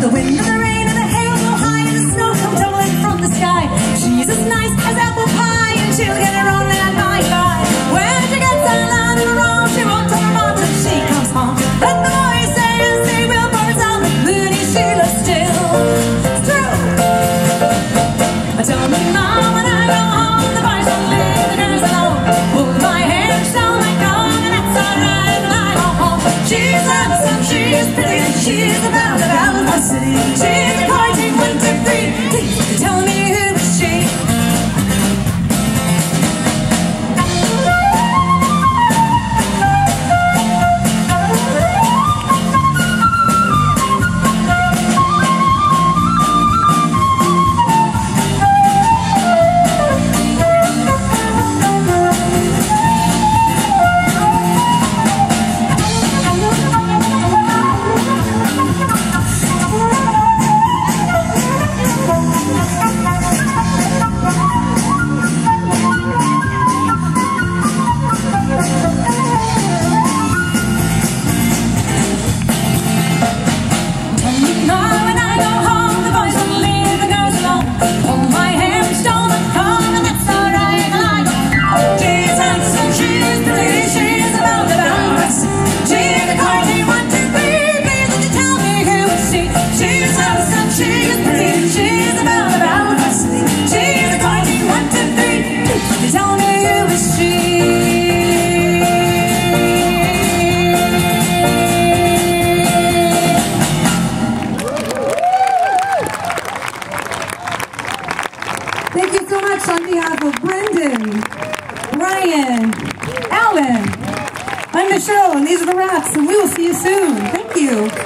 The wind and the rain and the hail so high and the snow come tumbling from the sky. She is as nice as apple pie and she'll get her own and by by. When she gets down on her own, she won't tell till she comes home. But the birds still. It's true. I tell She's the belle of Alabama City. She's the cartoon winter free. Please tell me who is she? on behalf of Brendan, Brian, Alan, I'm Michelle, and these are the Rats, and we will see you soon. Thank you.